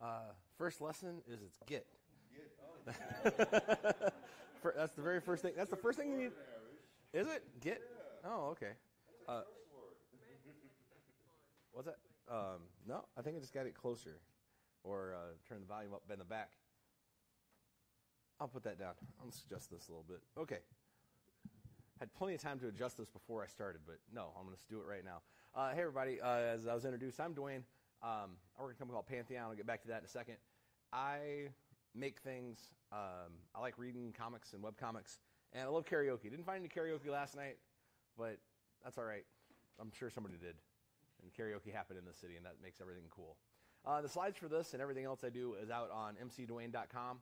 Uh, first lesson is it's Git. For- that's the very first thing. That's the first thing you need. Is it Git? Oh, okay. Uh, what's that? Um, no, I think I just got it closer, or uh, turn the volume up in the back. I'll put that down. I'll adjust this a little bit. Okay. Had plenty of time to adjust this before I started, but no, I'm going to do it right now. Uh, hey, everybody. Uh, as I was introduced, I'm Dwayne. Um, I work at a company called Pantheon. I'll get back to that in a second. I make things. Um, I like reading comics and web comics, and I love karaoke. Didn't find any karaoke last night, but that's all right. I'm sure somebody did. And karaoke happened in the city, and that makes everything cool. Uh, the slides for this and everything else I do is out on mcdwayne.com.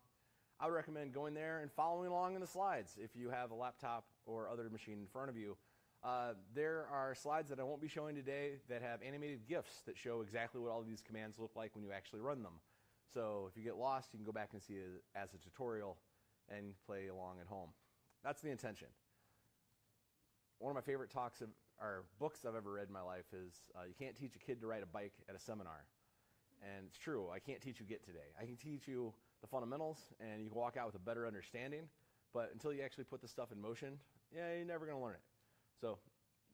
I would recommend going there and following along in the slides if you have a laptop or other machine in front of you. Uh, there are slides that I won't be showing today that have animated GIFs that show exactly what all these commands look like when you actually run them. So if you get lost, you can go back and see it as a tutorial and play along at home. That's the intention. One of my favorite talks of, or books I've ever read in my life is uh, You Can't Teach a Kid to Ride a Bike at a Seminar. And it's true, I can't teach you Git today. I can teach you the fundamentals, and you can walk out with a better understanding. But until you actually put the stuff in motion, yeah, you're never going to learn it. So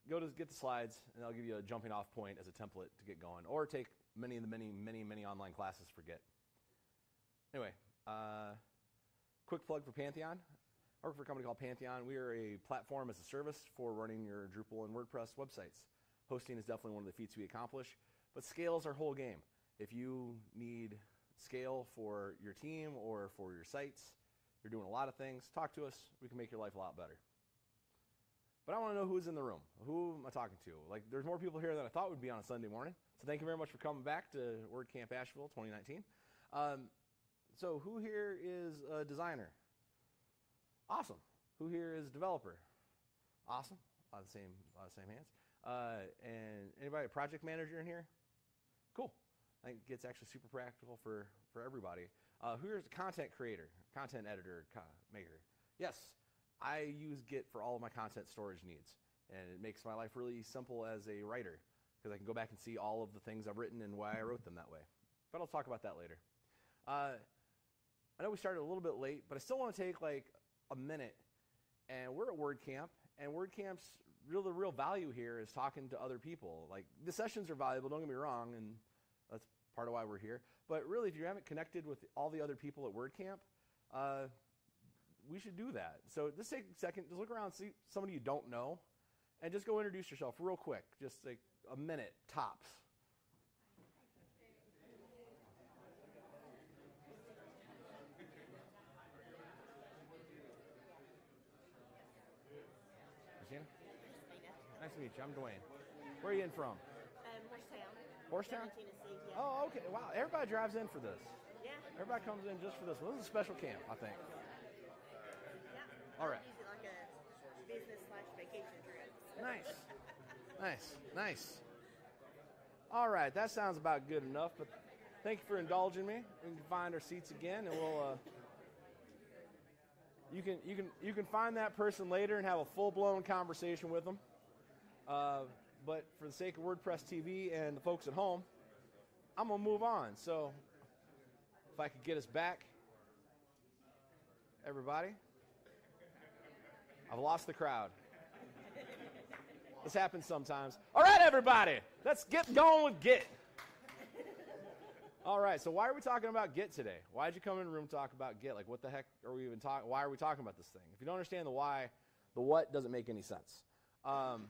go to get the slides, and I'll give you a jumping off point as a template to get going, or take many of the many, many, many online classes for Git. Anyway, uh, quick plug for Pantheon. I work for a company called Pantheon. We are a platform as a service for running your Drupal and WordPress websites. Hosting is definitely one of the feats we accomplish, but scale is our whole game. If you need scale for your team or for your sites, you're doing a lot of things, talk to us. We can make your life a lot better. But I want to know who's in the room. Who am I talking to? Like, there's more people here than I thought would be on a Sunday morning. So thank you very much for coming back to WordCamp Asheville 2019. Um, so who here is a designer? Awesome. Who here is a developer? Awesome. A lot of the same, lot of same hands. Uh, and anybody a project manager in here? Cool. I think it's actually super practical for, for everybody. Uh, who here is a content creator, content editor, maker? Yes, I use Git for all of my content storage needs, and it makes my life really simple as a writer because I can go back and see all of the things I've written and why I wrote them that way. But I'll talk about that later. Uh, I know we started a little bit late, but I still want to take like a minute. And we're at WordCamp, and WordCamp's real the real value here is talking to other people. Like the sessions are valuable, don't get me wrong, and that's part of why we're here. But really, if you haven't connected with all the other people at WordCamp, uh, we should do that. So just take a second, just look around, see somebody you don't know, and just go introduce yourself real quick, just like a minute tops. Christina? Nice to meet you. I'm Dwayne. Where are you in from? Um, Horsetown. In Tennessee, yeah. Oh, okay. Wow. Everybody drives in for this. Yeah. Everybody comes in just for this. Well, this is a special camp, I think. All right. I use it like a business slash vacation trip. Nice. nice. Nice. All right. That sounds about good enough, but thank you for indulging me. We can find our seats again, and we'll. Uh, you can you can you can find that person later and have a full blown conversation with them. Uh, but for the sake of WordPress TV and the folks at home, I'm gonna move on. So if I could get us back, everybody. I've lost the crowd. This happens sometimes. All right, everybody, let's get going with Git. All right, so why are we talking about Git today? Why did you come in the room talk about Git? Like, what the heck are we even talking? Why are we talking about this thing? If you don't understand the why, the what doesn't make any sense. Um,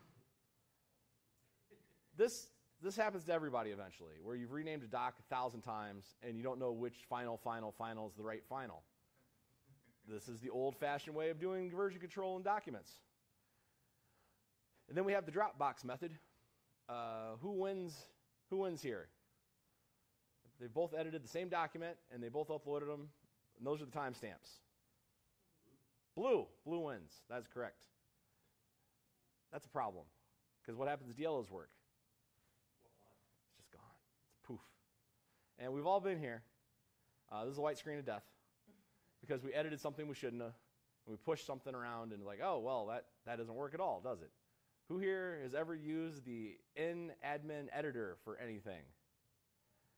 this this happens to everybody eventually, where you've renamed a doc a thousand times and you don't know which final, final, final is the right final. This is the old-fashioned way of doing version control in documents. And then we have the Dropbox method. Uh, who wins? Who wins here? They both edited the same document and they both uploaded them, and those are the timestamps. Blue, blue wins. That's correct. That's a problem because what happens to yellow's work? It's just gone. It's poof. And we've all been here. Uh, this is a white screen of death because we edited something we shouldn't have, and we pushed something around and like, oh well, that that doesn't work at all, does it? Who here has ever used the in admin editor for anything?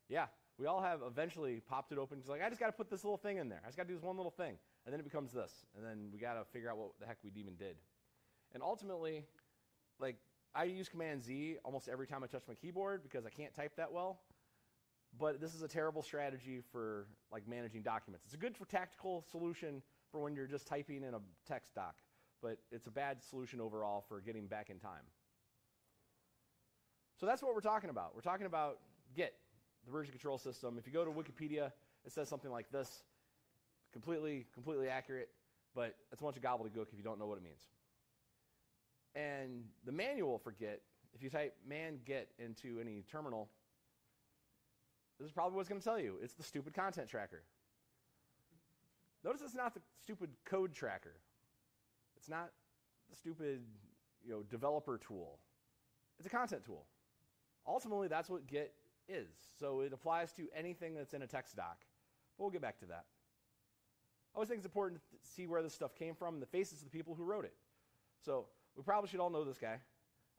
Yeah, We all have eventually popped it open. It's like, I just got to put this little thing in there. I just got to do this one little thing. And then it becomes this. And then we got to figure out what the heck we even did. And ultimately, like, I use Command Z almost every time I touch my keyboard because I can't type that well. But this is a terrible strategy for like managing documents. It's a good for tactical solution for when you're just typing in a text doc, but it's a bad solution overall for getting back in time. So that's what we're talking about. We're talking about Git, the version control system. If you go to Wikipedia, it says something like this. Completely, completely accurate, but it's a bunch of gobbledygook if you don't know what it means. And the manual for Git, if you type man git into any terminal, this is probably what's going to tell you. It's the stupid content tracker. Notice it's not the stupid code tracker. It's not the stupid, you know, developer tool. It's a content tool. Ultimately, that's what Git is. So it applies to anything that's in a text doc. But we'll get back to that. I always think it's important to see where this stuff came from and the faces of the people who wrote it. So we probably should all know this guy.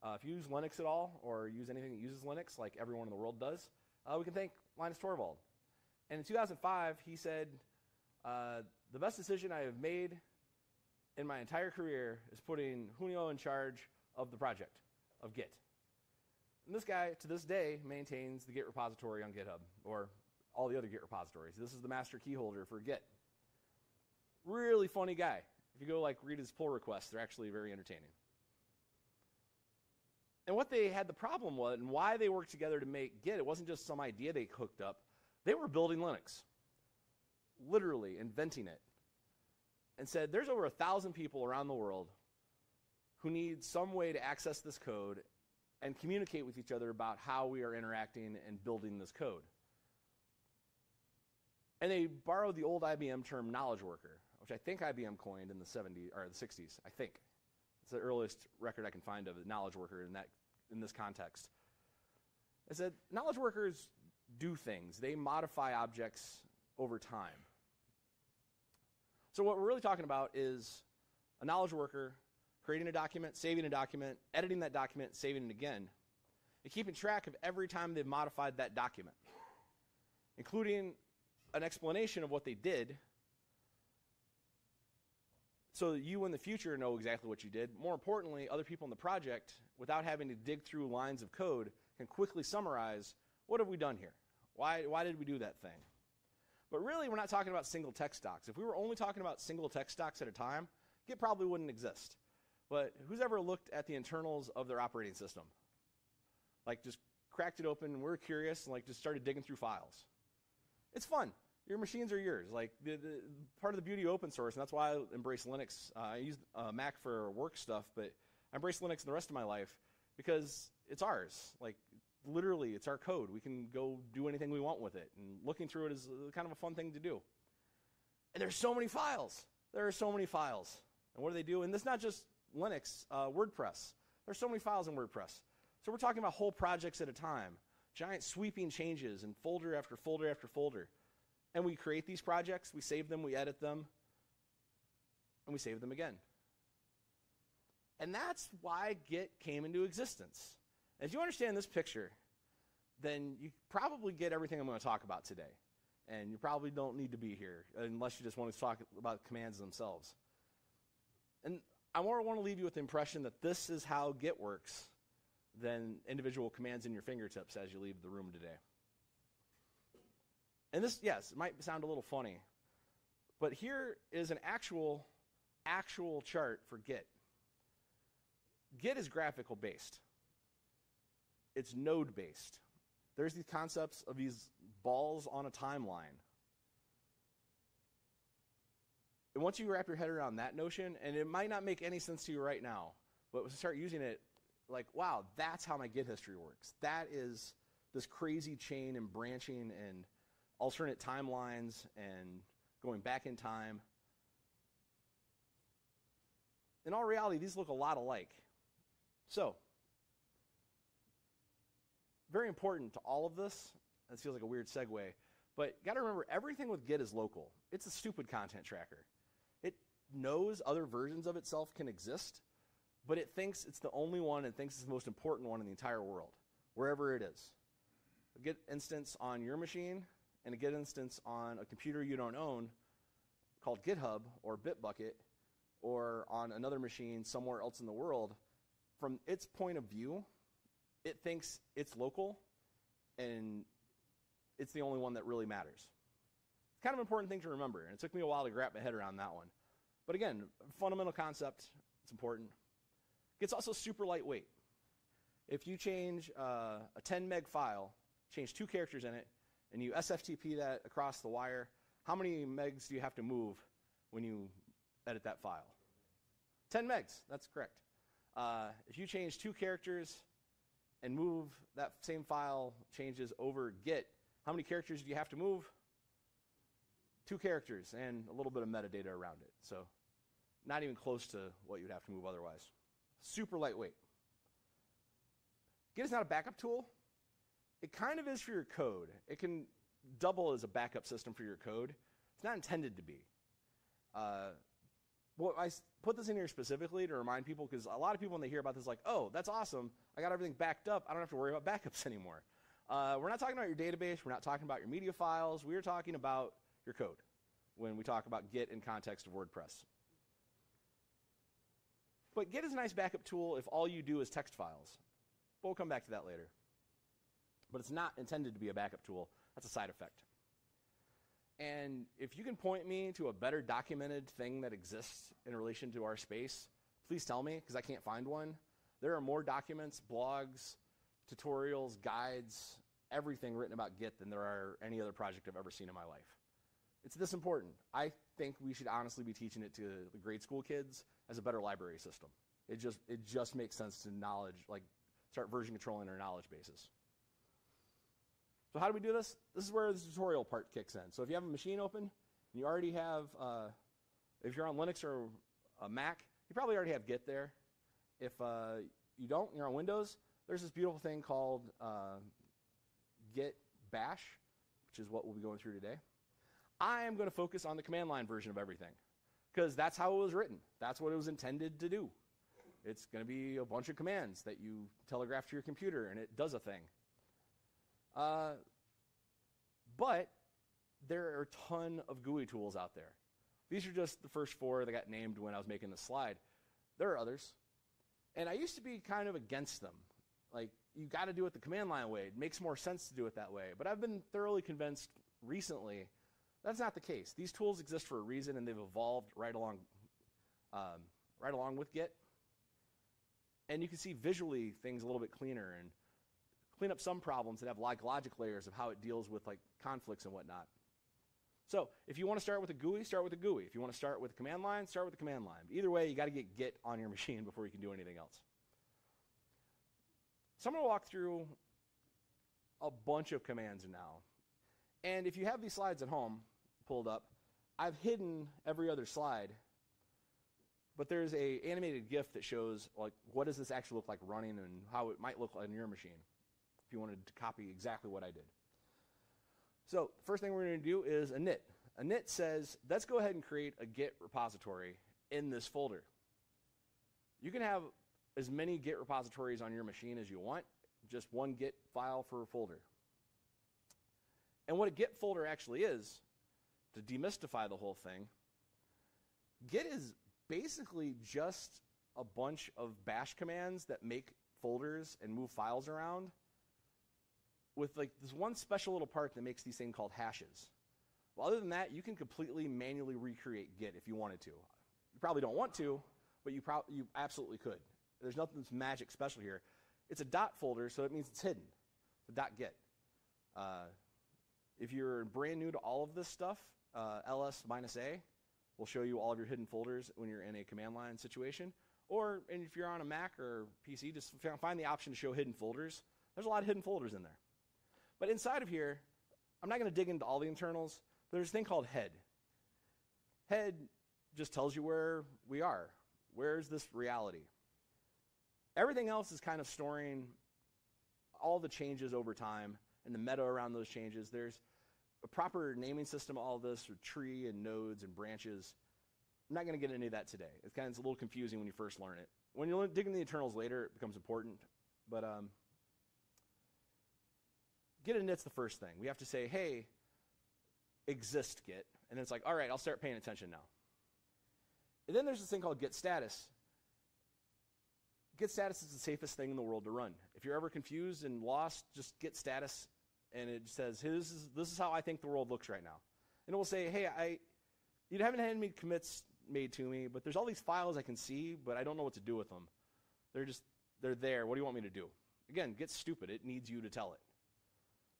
Uh, if you use Linux at all or use anything that uses Linux, like everyone in the world does, uh, we can thank Linus Torvalds. And in 2005, he said, uh, The best decision I have made in my entire career is putting Junio in charge of the project of Git. And this guy, to this day, maintains the Git repository on GitHub, or all the other Git repositories. This is the master key holder for Git. Really funny guy. If you go like read his pull requests, they're actually very entertaining. And what they had the problem was, and why they worked together to make Git, it wasn't just some idea they cooked up. They were building Linux, literally inventing it, and said, "There's over a thousand people around the world who need some way to access this code and communicate with each other about how we are interacting and building this code. And they borrowed the old IBM term knowledge worker, which I think IBM coined in the 70s or the 60s, I think. It's the earliest record I can find of a knowledge worker in that in this context. I said knowledge workers do things. They modify objects over time. So what we're really talking about is a knowledge worker creating a document, saving a document, editing that document, saving it again, and keeping track of every time they've modified that document, including an explanation of what they did so that you in the future know exactly what you did. More importantly, other people in the project, without having to dig through lines of code, can quickly summarize what have we done here? Why, why did we do that thing? But really, we're not talking about single text docs. If we were only talking about single text docs at a time, Git probably wouldn't exist. But who's ever looked at the internals of their operating system? Like just cracked it open and we're curious and like just started digging through files. It's fun. Your machines are yours. Like the, the part of the beauty of open source, and that's why I embrace Linux. Uh, I use uh, Mac for work stuff, but I embrace Linux in the rest of my life because it's ours. Like literally, it's our code. We can go do anything we want with it, and looking through it is kind of a fun thing to do. And there's so many files. There are so many files. And what do they do? And this is not just Linux, uh, WordPress. There's so many files in WordPress. So we're talking about whole projects at a time, giant sweeping changes in folder after folder after folder. And we create these projects, we save them, we edit them, and we save them again. And that's why Git came into existence. If you understand this picture, then you probably get everything I'm going to talk about today. And you probably don't need to be here unless you just want to talk about commands themselves. And I more want to leave you with the impression that this is how Git works than individual commands in your fingertips as you leave the room today. And this, yes, it might sound a little funny, but here is an actual, actual chart for Git. Git is graphical based. It's node based. There's these concepts of these balls on a timeline. And once you wrap your head around that notion, and it might not make any sense to you right now, but you start using it, like, wow, that's how my Git history works. That is this crazy chain and branching and alternate timelines and going back in time. In all reality, these look a lot alike. So, very important to all of this, this feels like a weird segue, but you got to remember everything with Git is local. It's a stupid content tracker It knows other versions of itself can exist, but it thinks it's the only one and thinks it's the most important one in the entire world, wherever it is. a Git instance on your machine and a Git instance on a computer you don't own called GitHub or Bitbucket or on another machine somewhere else in the world, from its point of view, it thinks it's local and it's the only one that really matters. It's kind of an important thing to remember, and it took me a while to wrap my head around that one. But again, fundamental concept, it's important. It's also super lightweight. If you change uh, a 10 meg file, change two characters in it, and you SFTP that across the wire, how many megs do you have to move when you edit that file? 10 megs, that's correct. Uh, if you change two characters and move that same file changes over Git, how many characters do you have to move? Two characters and a little bit of metadata around it. So, not even close to what you'd have to move otherwise. Super lightweight. Git is not a backup tool. It kind of is for your code. It can double as a backup system for your code. It's not intended to be. Uh, well, I put this in here specifically to remind people because a lot of people, when they hear about this, like, oh, that's awesome. I got everything backed up. I don't have to worry about backups anymore. Uh, we're not talking about your database. We're not talking about your media files. We're talking about your code when we talk about Git in context of WordPress. But Git is a nice backup tool if all you do is text files. But we'll come back to that later. But it's not intended to be a backup tool. That's a side effect. And if you can point me to a better documented thing that exists in relation to our space, please tell me because I can't find one. There are more documents, blogs, tutorials, guides, everything written about Git than there are any other project I've ever seen in my life. It's this important. I think we should honestly be teaching it to the grade school kids as a better library system. It just it just makes sense to knowledge like start version controlling our knowledge bases. So how do we do this? This is where the tutorial part kicks in. So if you have a machine open, and you already have, uh, if you're on Linux or a Mac, you probably already have Git there. If uh, you don't, you're on Windows, there's this beautiful thing called uh, Git Bash, which is what we'll be going through today. I am going to focus on the command line version of everything because that's how it was written. That's what it was intended to do. It's going to be a bunch of commands that you telegraph to your computer and it does a thing. Uh, but there are a ton of GUI tools out there. These are just the first four that got named when I was making the slide. There are others. And I used to be kind of against them. Like, you got to do it the command line way. It makes more sense to do it that way. But I've been thoroughly convinced recently that's not the case. These tools exist for a reason, and they've evolved right along, um, right along with Git. And you can see visually things a little bit cleaner and clean up some problems that have like logic layers of how it deals with like conflicts and whatnot. So if you want to start with a GUI, start with a GUI. If you want to start with a command line, start with the command line. Either way, you got to get Git on your machine before you can do anything else. So I'm going to walk through a bunch of commands now. And if you have these slides at home pulled up, I've hidden every other slide. But there's a animated GIF that shows like what does this actually look like running and how it might look on your machine if you wanted to copy exactly what I did. So, first thing we're going to do is init. Init says, let's go ahead and create a Git repository in this folder. You can have as many Git repositories on your machine as you want, just one Git file for a folder. And what a Git folder actually is, to demystify the whole thing, Git is basically just a bunch of bash commands that make folders and move files around with like this one special little part that makes these things called hashes. Well, other than that, you can completely manually recreate Git if you wanted to. You probably don't want to, but you, pro- you absolutely could. There's nothing that's magic special here. It's a dot folder, so it means it's hidden. A dot Git. Uh, if you're brand new to all of this stuff, uh, ls minus a will show you all of your hidden folders when you're in a command line situation. Or if you're on a Mac or PC, just find the option to show hidden folders. There's a lot of hidden folders in there. But inside of here, I'm not going to dig into all the internals. There's a thing called head. Head just tells you where we are. Where's this reality? Everything else is kind of storing all the changes over time and the meta around those changes. There's a proper naming system, all this, with tree and nodes and branches. I'm not going to get into that today. It's kind of it's a little confusing when you first learn it. When you dig into the internals later, it becomes important. But um, git init's the first thing. We have to say, hey, exist git. And then it's like, all right, I'll start paying attention now. And then there's this thing called git status. Git status is the safest thing in the world to run. If you're ever confused and lost, just git status, and it says, hey, this, is, this is how I think the world looks right now. And it will say, hey, I, you haven't had any commits made to me, but there's all these files I can see, but I don't know what to do with them. They're just, they're there. What do you want me to do? Again, get stupid. It needs you to tell it.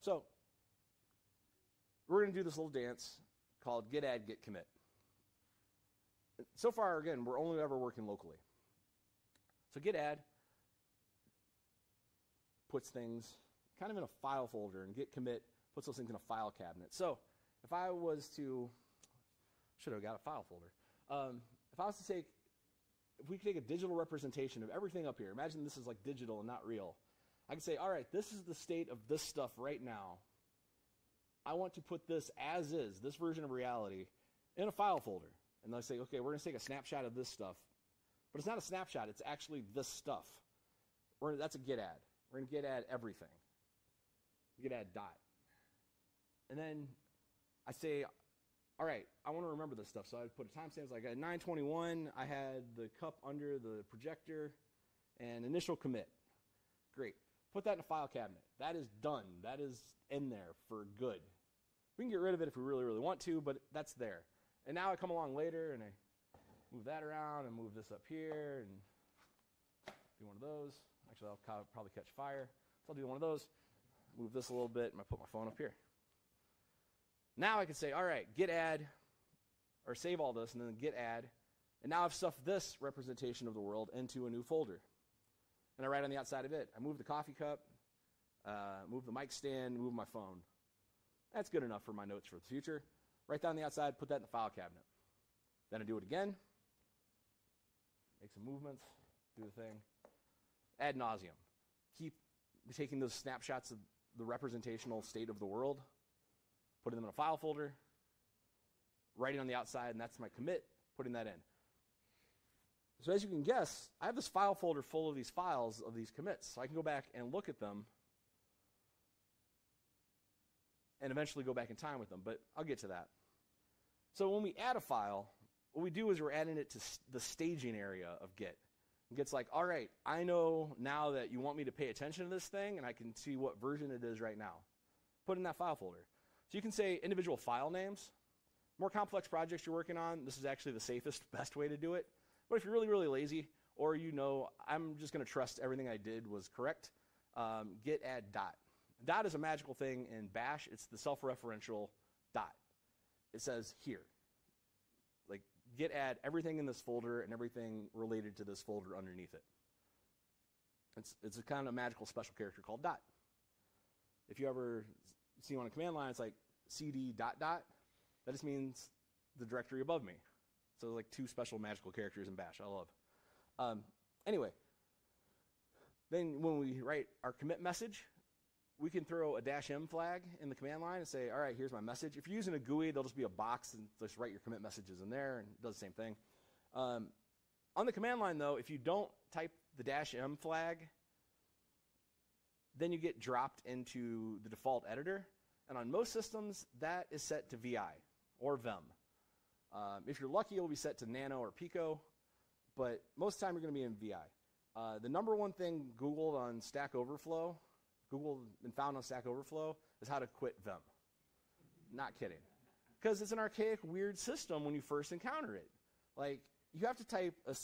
So, we're going to do this little dance called git add git commit. So far, again, we're only ever working locally. So git add puts things kind of in a file folder, and git commit puts those things in a file cabinet. So if I was to, should have got a file folder. Um, if I was to take, if we could take a digital representation of everything up here, imagine this is like digital and not real. I can say, all right, this is the state of this stuff right now. I want to put this as is, this version of reality, in a file folder. And they'll say, okay, we're going to take a snapshot of this stuff. But it's not a snapshot, it's actually this stuff. We're, that's a git add. We're going to git add everything. Git add dot. And then I say, all right, I want to remember this stuff. So I put a timestamp like at 921, I had the cup under the projector and initial commit. Great. Put that in a file cabinet. That is done. That is in there for good. We can get rid of it if we really, really want to, but that's there. And now I come along later and I move that around and move this up here and do one of those. Actually, I'll probably catch fire. So I'll do one of those, move this a little bit, and I put my phone up here. Now I can say, all right, git add, or save all this, and then git add. And now I've stuffed this representation of the world into a new folder. And I write on the outside of it, I move the coffee cup, uh, move the mic stand, move my phone. That's good enough for my notes for the future. Write that on the outside, put that in the file cabinet. Then I do it again, make some movements, do the thing. Ad nauseum. Keep taking those snapshots of the representational state of the world, putting them in a file folder, writing on the outside, and that's my commit, putting that in. So as you can guess, I have this file folder full of these files of these commits. So I can go back and look at them and eventually go back in time with them, but I'll get to that. So when we add a file, what we do is we're adding it to the staging area of Git. And Git's like, all right, I know now that you want me to pay attention to this thing, and I can see what version it is right now. Put in that file folder. So you can say individual file names. More complex projects you're working on, this is actually the safest, best way to do it. But if you're really, really lazy, or you know, I'm just going to trust everything I did was correct, um, git add dot. Dot is a magical thing in Bash. It's the self-referential dot. It says here. Like git add everything in this folder and everything related to this folder underneath it. It's, it's a kind of magical special character called dot. If you ever see on a command line, it's like cd dot dot. That just means the directory above me. So like two special magical characters in Bash. I love. Um, anyway, then when we write our commit message, we can throw a dash m flag in the command line and say, all right, here's my message. If you're using a GUI, there'll just be a box and just write your commit messages in there and it does the same thing. Um, on the command line, though, if you don't type the dash m flag, then you get dropped into the default editor. And on most systems, that is set to VI or Vim. Um, if you're lucky, it'll be set to Nano or Pico, but most of the time you're going to be in VI. Uh, the number one thing Googled on Stack Overflow Google and found on Stack Overflow is how to quit Vim. Not kidding. Because it's an archaic, weird system when you first encounter it. Like, you have to type a,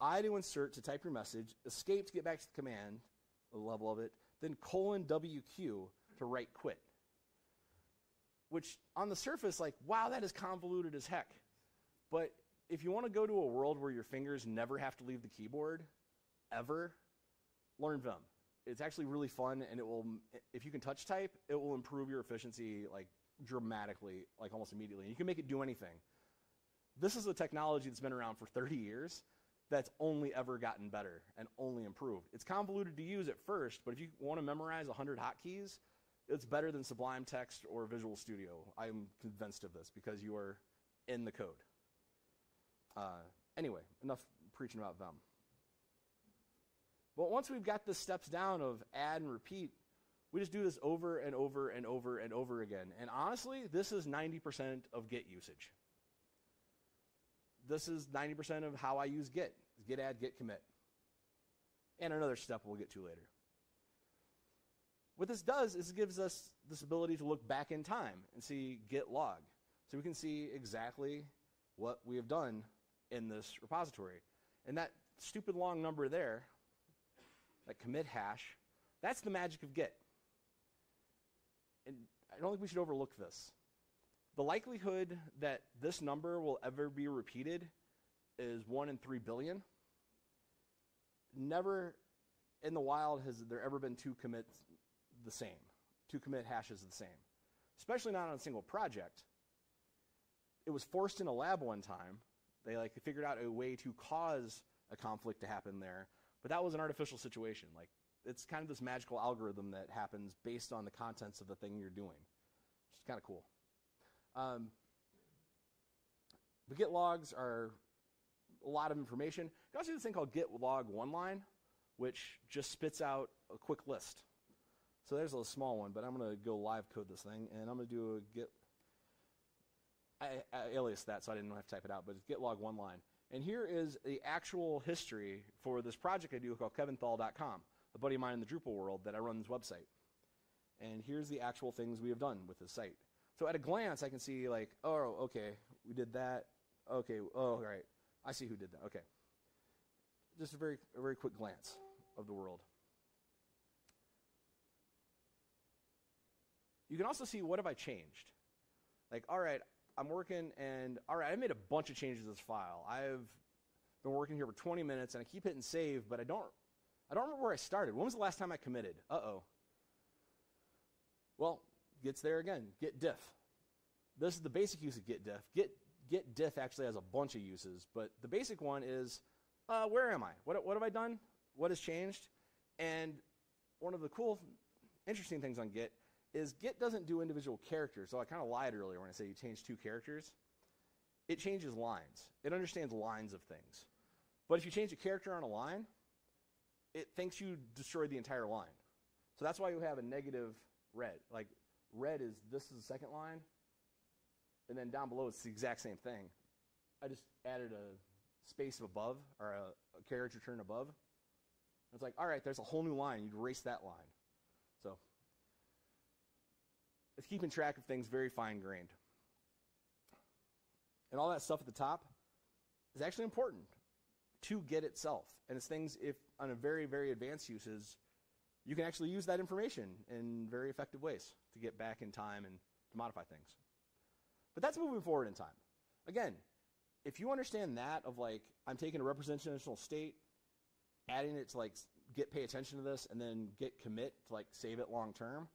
I to insert to type your message, escape to get back to the command, the level of it, then colon WQ to write quit. Which, on the surface, like, wow, that is convoluted as heck. But if you want to go to a world where your fingers never have to leave the keyboard, ever, learn Vim. It's actually really fun and it will if you can touch type it will improve your efficiency like dramatically like almost immediately. And you can make it do anything. This is a technology that's been around for 30 years that's only ever gotten better and only improved. It's convoluted to use at first but if you want to memorize 100 hotkeys it's better than sublime text or visual studio. I'm convinced of this because you are in the code uh, anyway enough preaching about them but once we've got the steps down of add and repeat, We just do this over and over and over and over again. And honestly, this is 90% of Git usage. This is 90% of how I use Git. Git add, git commit. And another step we'll get to later. What this does is it gives us this ability to look back in time and see git log. So we can see exactly what we have done in this repository. And that stupid long number there, that commit hash, that's the magic of Git. And I don't think we should overlook this. The likelihood that this number will ever be repeated is 1 in 3 billion. Never in the wild has there ever been two commits the same, two commit hashes the same, especially not on a single project. It was forced in a lab one time. They like figured out a way to cause a conflict to happen there, but that was an artificial situation. Like it's kind of this magical algorithm that happens based on the contents of the thing you're doing. which is kind of cool. Um, the git logs are a lot of information. You can also do this thing called git log one line, which just spits out a quick list. So there's a small one, but I'm going to go live code this thing, and I'm going to do a git. I, that so I didn't have to type it out, but it's git log one line. And here is the actual history for this project I do called kevinthull.com, a buddy of mine in the Drupal world that I run this website. And here's the actual things we have done with this site. So at a glance, I can see like, oh, okay, we did that. Okay, oh, right, I see who did that. Okay, just a very, a very quick glance of the world. You can also see what have I changed. Like, all right, I'm working, and all right, I made a bunch of changes to this file. I've been working here for 20 minutes, and I keep hitting save, but I don't, I don't remember where I started. When was the last time I committed? Uh oh. Well, gets there again. Git diff. This is the basic use of git diff. Git, git diff actually has a bunch of uses, but the basic one is uh, where am I? What, what have I done? What has changed? And one of the cool, interesting things on Git is Git doesn't do individual characters. So I kind of lied earlier when I said you change two characters. It changes lines. It understands lines of things. But if you change a character on a line, it thinks you destroyed the entire line. So that's why you have a negative red. Like red is this is the second line, and then down below it's the exact same thing. I just added a space above or a, a character turn above. It's like, all right, there's a whole new line. You'd erase that line. So it's keeping track of things very fine grained. And all that stuff at the top is actually important to get itself. And it's things if on a very, very advanced uses, you can actually use that information in very effective ways to get back in time and to modify things. But that's moving forward in time. Again, if you understand that of like I'm taking a representational state, adding it to like get pay attention to this, and then get commit to like save it long term,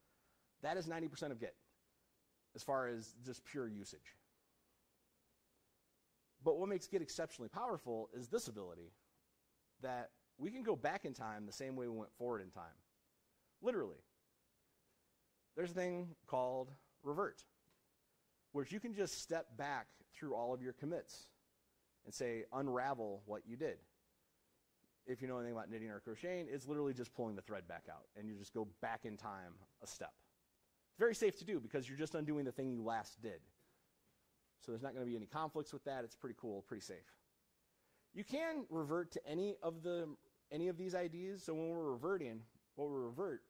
that is 90% of Git as far as just pure usage. But what makes Git exceptionally powerful is this ability that we can go back in time the same way we went forward in time. Literally. There's a thing called revert, which you can just step back through all of your commits and say, unravel what you did. If you know anything about knitting or crocheting, it's literally just pulling the thread back out, and you just go back in time a step. Very safe to do because you're just undoing the thing you last did. So there's not going to be any conflicts with that. It's pretty cool, pretty safe. You can revert to any of the any of these IDs. So when we're reverting, what we revert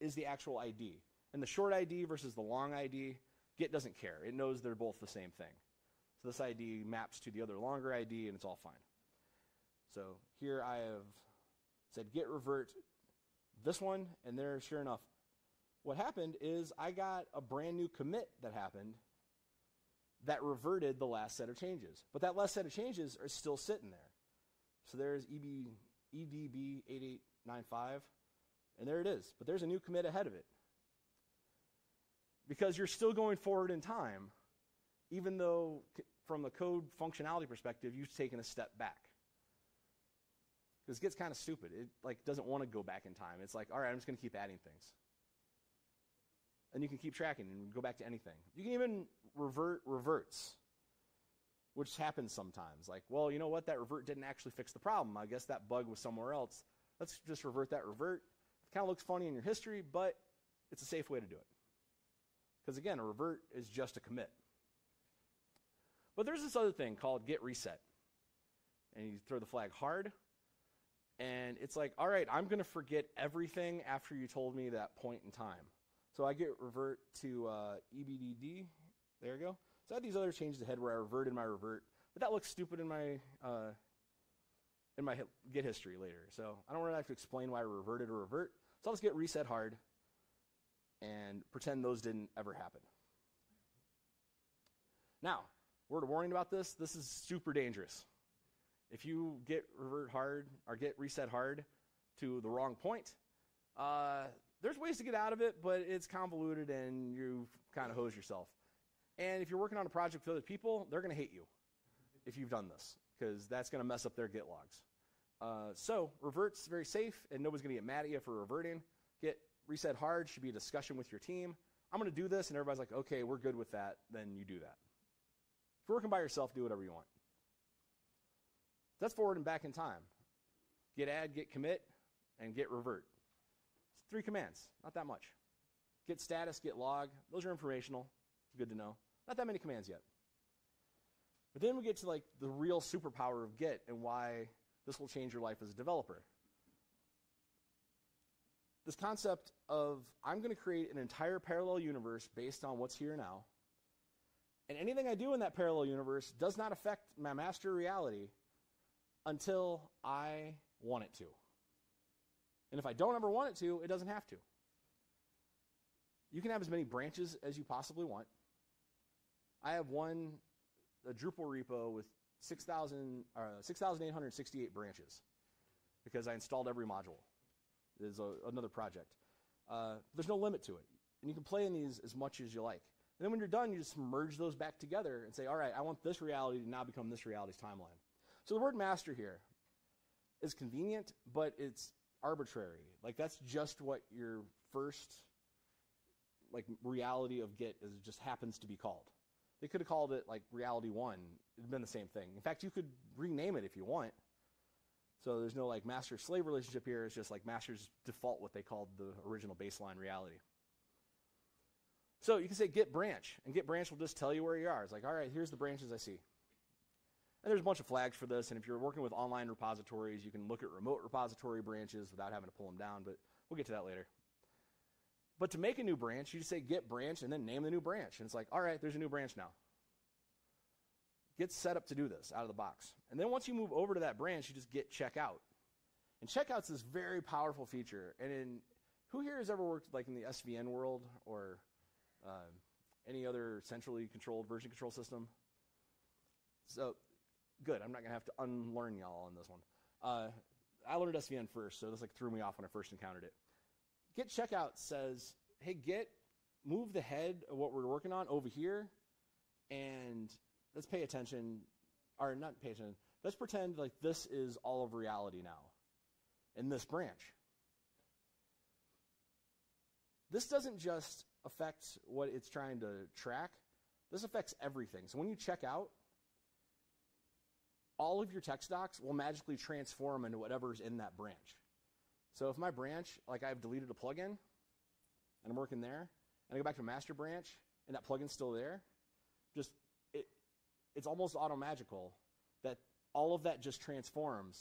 is the actual ID. And the short ID versus the long ID, Git doesn't care. It knows they're both the same thing. So this ID maps to the other longer ID, and it's all fine. So here I have said git revert this one, and there, sure enough, what happened is I got a brand new commit that happened that reverted the last set of changes. But that last set of changes are still sitting there. So there's EB, EDB8895, and there it is. But there's a new commit ahead of it. Because you're still going forward in time, even though from the code functionality perspective, you've taken a step back. Because it gets kind of stupid. It like doesn't want to go back in time. It's like, all right, I'm just going to keep adding things. And you can keep tracking and go back to anything. You can even revert reverts, which happens sometimes. Like, well, you know what? That revert didn't actually fix the problem. I guess that bug was somewhere else. Let's just revert that revert. It kind of looks funny in your history, but it's a safe way to do it. Because again, a revert is just a commit. But there's this other thing called get reset. And you throw the flag hard, and it's like, all right, I'm going to forget everything after you told me that point in time. So I get revert to uh, EBDD. There you go. So I had these other changes ahead where I reverted my revert, but that looks stupid in my uh, in my Git history later. So I don't really have to explain why I reverted or revert. So I'll just get reset hard and pretend those didn't ever happen. Now, word of warning about this this is super dangerous. If you get revert hard or get reset hard to the wrong point, uh, there's ways to get out of it, but it's convoluted and you kind of hose yourself. And if you're working on a project with other people, they're going to hate you if you've done this because that's going to mess up their Git logs. Uh, so revert's very safe, and nobody's going to get mad at you for reverting. Get reset hard should be a discussion with your team. I'm going to do this, and everybody's like, okay, we're good with that. Then you do that. If you're working by yourself, do whatever you want. That's forward and back in time. Get add, get commit, and get revert. Three commands, not that much. Get status, get log. Those are informational. Good to know. Not that many commands yet. But then we get to like the real superpower of Git and why this will change your life as a developer. This concept of I'm going to create an entire parallel universe based on what's here now, and anything I do in that parallel universe does not affect my master reality until I want it to. And if I don't ever want it to, it doesn't have to. You can have as many branches as you possibly want. I have one, a Drupal repo with 6,868 6, branches because I installed every module. Is another project. Uh, there's no limit to it. And you can play in these as much as you like. And then when you're done, you just merge those back together and say, all right, I want this reality to now become this reality's timeline. So the word master here is convenient, but it's arbitrary. Like that's just what your first like reality of Git is just happens to be called. They could have called it like Reality One. It'd been the same thing. In fact, you could rename it if you want. So there's no like master slave relationship here. It's just like master's default what they called the original baseline reality. So you can say git branch, and git branch will just tell you where you are. It's like, all right, here's the branches I see. And there's a bunch of flags for this. And if you're working with online repositories, you can look at remote repository branches without having to pull them down. But we'll get to that later. But to make a new branch, you just say git branch and then name the new branch. And it's like, all right, there's a new branch now. Get set up to do this out of the box. And then once you move over to that branch, you just get checkout. And checkout's this very powerful feature. And in who here has ever worked like in the SVN world or uh, any other centrally controlled version control system? So good. I'm not gonna have to unlearn y'all on this one. Uh, I learned SVN first, so this like threw me off when I first encountered it. Git checkout says, hey, Git, move the head of what we're working on over here, and let's pay attention, or not pay attention, let's pretend like this is all of reality now in this branch. This doesn't just affect what it's trying to track, this affects everything. So when you check out, all of your text docs will magically transform into whatever's in that branch. So if my branch, like I've deleted a plugin and I'm working there, and I go back to master branch and that plugin's still there, just it, it's almost auto magical that all of that just transforms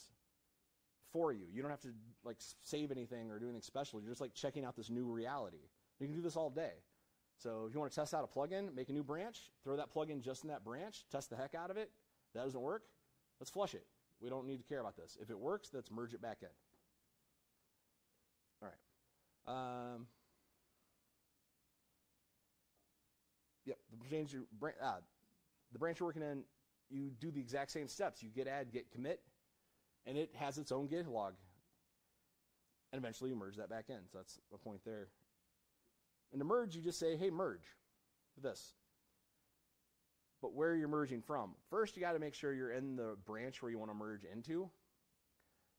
for you. You don't have to like save anything or do anything special. You're just like checking out this new reality. You can do this all day. So if you want to test out a plugin, make a new branch, throw that plugin just in that branch, test the heck out of it. That doesn't work. Let's flush it. We don't need to care about this. If it works, let's merge it back in. Um, yep, the branch, uh, the branch you're working in, you do the exact same steps. You get add, get commit, and it has its own Git log. And eventually you merge that back in. So that's a point there. And to merge, you just say, hey, merge this. But where you're merging from. First, you got to make sure you're in the branch where you want to merge into.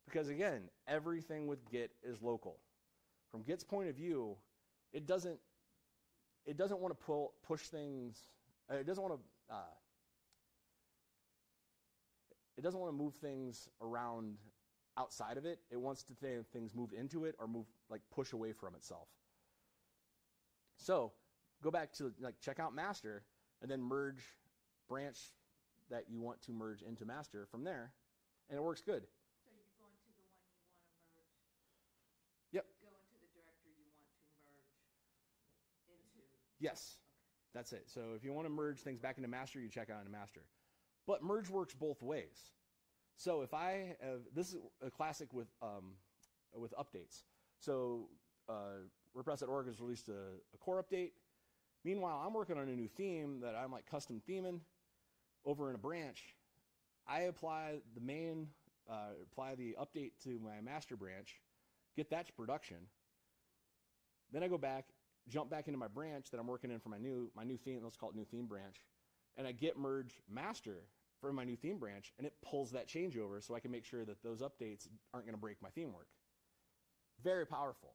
Because again, everything with Git is local from Git's point of view, it doesn't it doesn't want to pull push things. Uh, it doesn't want to. Uh, it doesn't want to move things around outside of it. It wants to th- things move into it or move like push away from itself. So go back to like check out master and then merge branch that you want to merge into master from there, and it works good. So you go into the one you want to merge? Yep. Go into the directory you want to merge into? Yes, Okay. that's it. So if you want to merge things back into master, you check out into master. But merge works both ways. So if I have, this is a classic with um, with updates. So uh, WordPress.org has released a, a core update. Meanwhile, I'm working on a new theme that I'm like custom theming over in a branch. I apply the main, uh, apply the update to my master branch, get that to production. Then I go back, jump back into my branch that I'm working in for my new my new theme. Let's call it new theme branch, and I git merge master for my new theme branch, and it pulls that change over so I can make sure that those updates aren't going to break my theme work. Very powerful.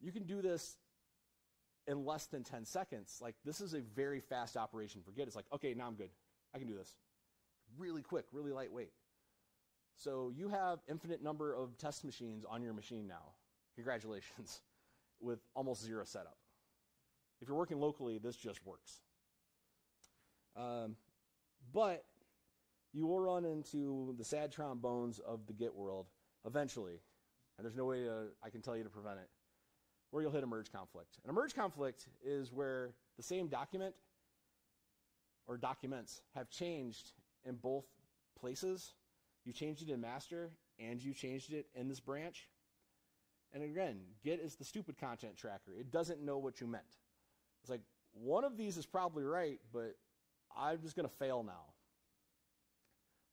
You can do this in less than 10 seconds. Like this is a very fast operation for Git. It's like, okay, now I'm good. I can do this. Really quick, really lightweight. So you have infinite number of test machines on your machine now. Congratulations. With almost zero setup. If you're working locally, this just works. Um, but you will run into the sad trombones of the Git world eventually, and there's no way to, I can tell you to prevent it, where you'll hit a merge conflict. And a merge conflict is where the same document or documents have changed in both places. You changed it in master and you changed it in this branch. And again, Git is the stupid content tracker. It doesn't know what you meant. It's like, one of these is probably right, but I'm just going to fail now.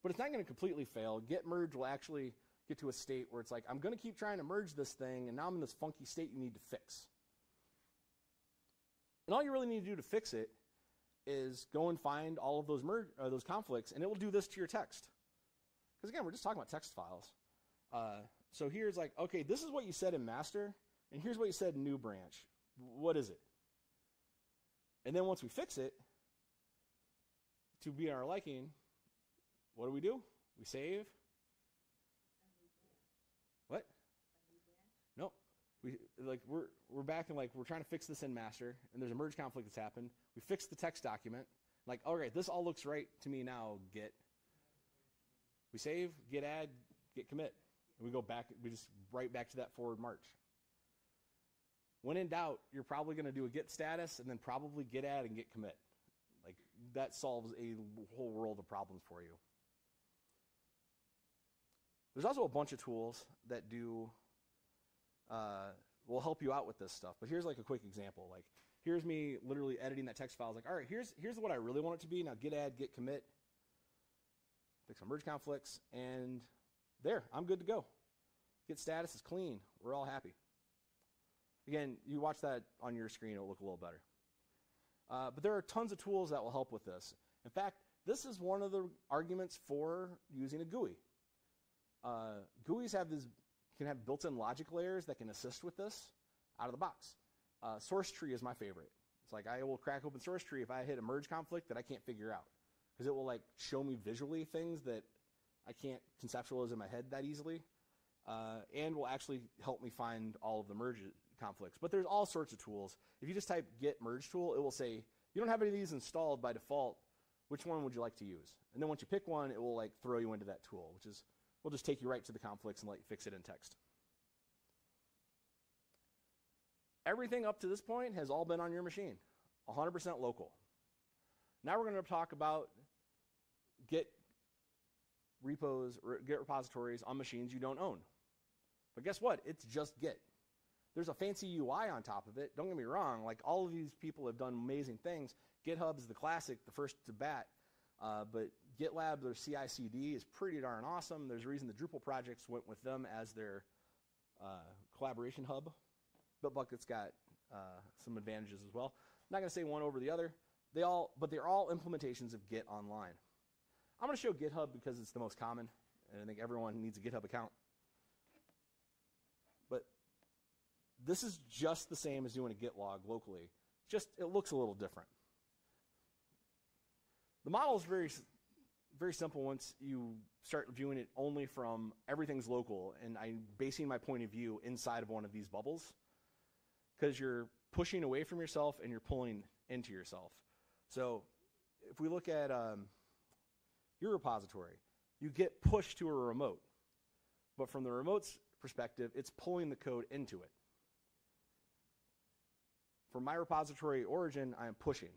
But it's not going to completely fail. Git merge will actually get to a state where it's like, I'm going to keep trying to merge this thing, and now I'm in this funky state you need to fix. And all you really need to do to fix it is go and find all of those merge, uh, those conflicts, and it will do this to your text. Because again, we're just talking about text files. Uh, so here's like, okay, this is what you said in master, and here's what you said in new branch. What is it? And then once we fix it, to be our liking, what do we do? We save. What? No. We like we're we're back and like we're trying to fix this in master, and there's a merge conflict that's happened. We fixed the text document. Like, all right, this all looks right to me now. Git. We save, git add, git commit, and we go back. We just right back to that forward march. When in doubt, you're probably going to do a git status and then probably git add and git commit. Like that solves a whole world of problems for you. There's also a bunch of tools that do uh, will help you out with this stuff. But here's like a quick example. Like here's me literally editing that text file. Like, all right, here's here's what I really want it to be. Now git add, git commit, fix some merge conflicts, and there, I'm good to go. Git status is clean. We're all happy. Again, you watch that on your screen, it'll look a little better. Uh, but there are tons of tools that will help with this. In fact, this is one of the arguments for using a GUI. Uh, GUIs have this, can have built-in logic layers that can assist with this out of the box. Uh, Sourcetree is my favorite. It's like I will crack open Sourcetree if I hit a merge conflict that I can't figure out because it will like show me visually things that I can't conceptualize in my head that easily, uh, and will actually help me find all of the merge conflicts. But there's all sorts of tools. If you just type git merge tool, it will say you don't have any of these installed by default. Which one would you like to use? And then once you pick one, it will like throw you into that tool, which is will just take you right to the conflicts and let you fix it in text. Everything up to this point has all been on your machine, 100% local. Now we're going to talk about Git repos, Git repositories on machines you don't own. But guess what? It's just Git. There's a fancy UI on top of it. Don't get me wrong. Like all of these people have done amazing things. GitHub is the classic, the first to bat. Uh, but GitLab, their CI/CD is pretty darn awesome. There's a reason the Drupal projects went with them as their uh, collaboration hub. Bitbucket's got uh, some advantages as well. I'm not going to say one over the other. They all, but they're all implementations of Git online. I'm going to show GitHub because it's the most common, and I think everyone needs a GitHub account. But this is just the same as doing a Git log locally. Just it looks a little different. The model is very very simple once you start viewing it only from everything's local and I'm basing my point of view inside of one of these bubbles because you're pushing away from yourself and you're pulling into yourself. So if we look at um, your repository, you get pushed to a remote. But from the remote's perspective, it's pulling the code into it. For my repository origin, I am pushing.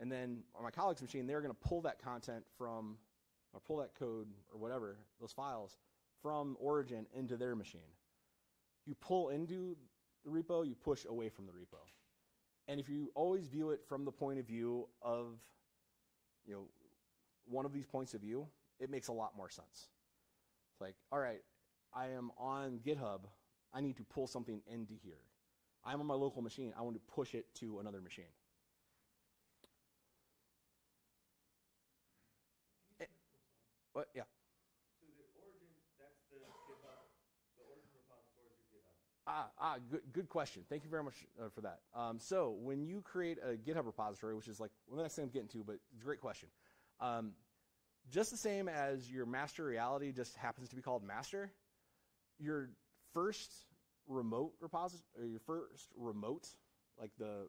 And then on my colleague's machine, they're going to pull that content from, or pull that code or whatever, those files, from origin into their machine. You pull into the repo, you push away from the repo. And if you always view it from the point of view of, you know, one of these points of view, it makes a lot more sense. It's like, all right, I am on GitHub. I need to pull something into here. I'm on my local machine. I want to push it to another machine. What? Yeah. So the origin, that's the GitHub, the origin repository is your GitHub. Ah, ah, good, good question. Thank you very much uh, for that. Um, so when you create a GitHub repository, which is like well, the next thing I'm getting to, but it's a great question. Um, just the same as your master reality just happens to be called master, your first remote repository, or your first remote, like the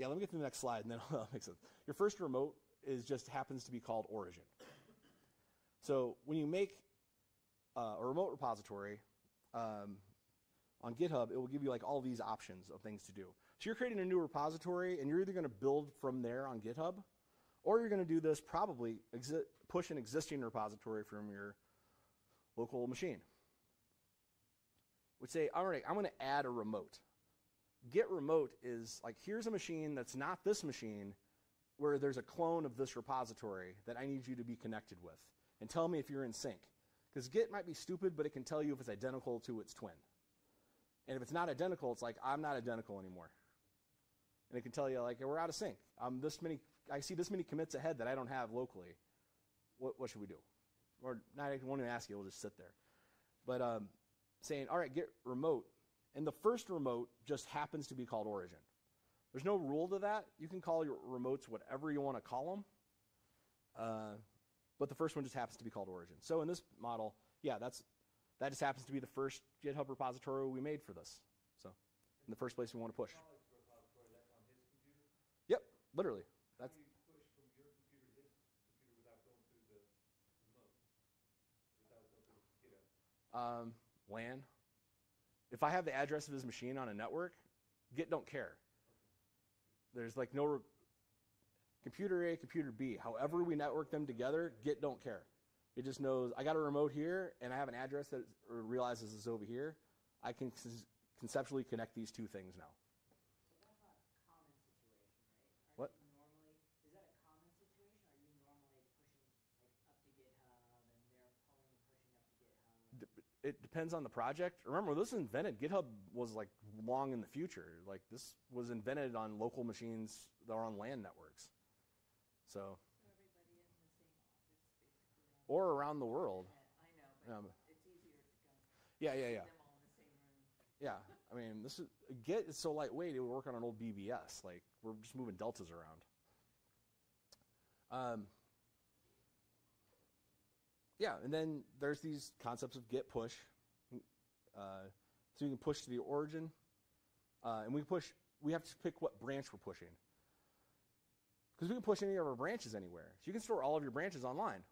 yeah, let me get to the next slide and then it'll make sense. Your first remote is just happens to be called origin. So when you make uh, a remote repository um, on GitHub, it will give you like all these options of things to do. So you're creating a new repository, and you're either going to build from there on GitHub, or you're going to do this probably exi- push an existing repository from your local machine. Would say, all right, I'm going to add a remote. Git remote is like here's a machine that's not this machine, where there's a clone of this repository that I need you to be connected with, and tell me if you're in sync. Because Git might be stupid, but it can tell you if it's identical to its twin. And if it's not identical, it's like I'm not identical anymore. And it can tell you like we're out of sync. I'm this many. I see this many commits ahead that I don't have locally. What, what should we do? Or not even won't even ask you. We'll just sit there. But um, saying, all right, git remote, and the first remote just happens to be called origin. There's no rule to that. You can call your remotes whatever you want to call them. Uh, but the first one just happens to be called origin. So in this model, yeah, that's that just happens to be the first GitHub repository we made for this. So in the first place we want to push. Colleague's repository, that's on his computer. Yep, literally. How That's push from your computer to his computer without going through the remote? Without going through GitHub? um, LAN. If I have the address of his machine on a network, Git don't care. There's like no re- computer A, computer B. However we network them together, Git don't care. It just knows I got a remote here and I have an address that realizes it's over here. I can con- conceptually connect these two things now. But that's not a common situation, right? Are What? you normally, is that a common situation? Are you normally pushing like up to GitHub and they're pulling and pushing up to GitHub? D- it depends on the project. Remember, this was invented. GitHub was like long in the future. Like this was invented on local machines that are on LAN networks. So, So everybody in the same office, basically. or around the world. Know, Um, it's easier to kind Yeah, yeah, yeah. get them all in the same room. Yeah, I mean, this is Git is so lightweight. It would work on an old BBS. Like we're just moving deltas around. Um, yeah, and then there's these concepts of Git push. Uh, so you can push to the origin, uh, and we push. We have to pick what branch we're pushing because we can push any of our branches anywhere. So you can store all of your branches online